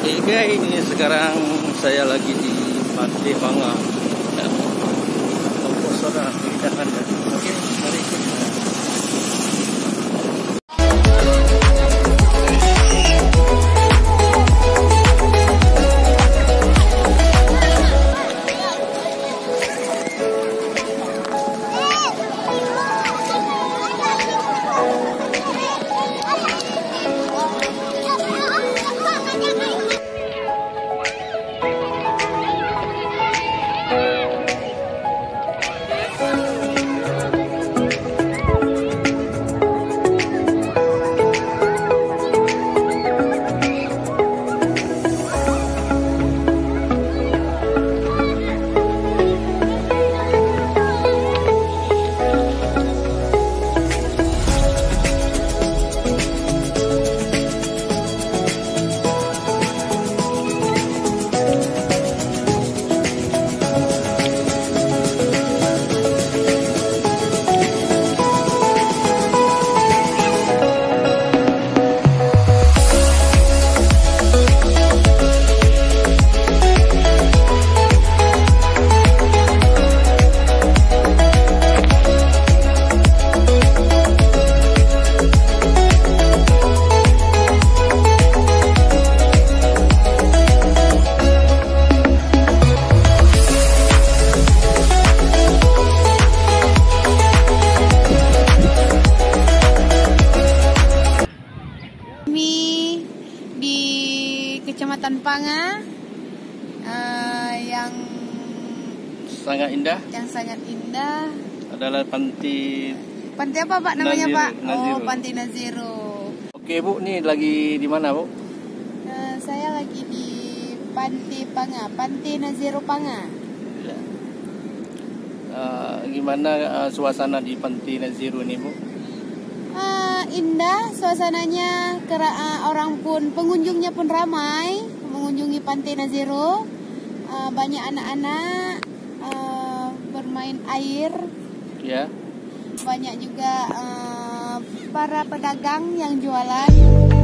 Oke okay, ini sekarang saya lagi di Pantai Manga. Kompos orang, akan Kecamatan Panga eh, yang Sangat indah yang sangat indah. adalah panti. Pantai apa Pak namanya Naziro, Pak? Naziro. Oh, Pantai Naziro. Oke Bu, nih lagi di mana Bu? Eh, saya lagi di Pantai Panga, Pantai Naziro Panga. Ya. Eh, gimana eh, suasana di Panti Naziro ini Bu? Ah, indah suasananya, kera, ah, orang pun pengunjungnya pun ramai Pantai Naziro. Ah, banyak anak-anak ah, bermain air, Ya. banyak juga ah, para pedagang yang jualan.